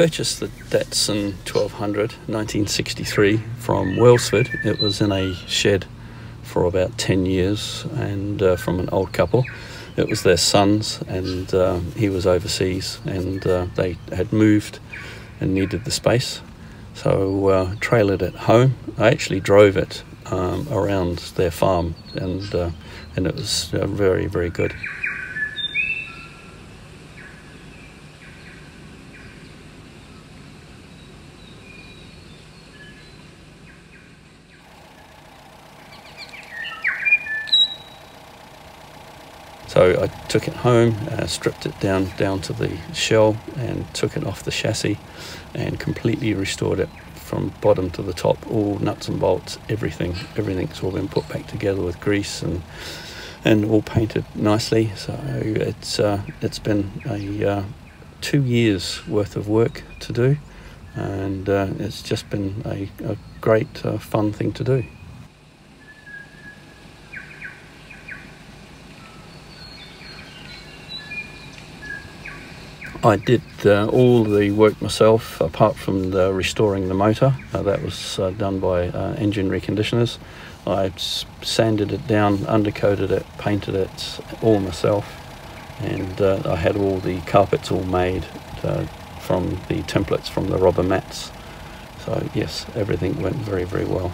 purchased the Datsun 1200 1963 from Wellsford. It was in a shed for about 10 years and uh, from an old couple. It was their son's, and uh, he was overseas, and uh, they had moved and needed the space. So uh, trailered it home. I actually drove it um, around their farm, and uh, and it was uh, very very good. So I took it home, uh, stripped it down down to the shell, and took it off the chassis, and completely restored it from bottom to the top, all nuts and bolts, everything. Everything's all been put back together with grease and and all painted nicely. So it's uh, it's been a uh, two years worth of work to do, and uh, it's just been a, a great uh, fun thing to do. I did uh, all the work myself, apart from the restoring the motor. Uh, that was uh, done by uh, engine reconditioners. I sanded it down, undercoated it, painted it all myself, and uh, I had all the carpets all made uh, from the templates from the rubber mats. So yes, everything went very, very well.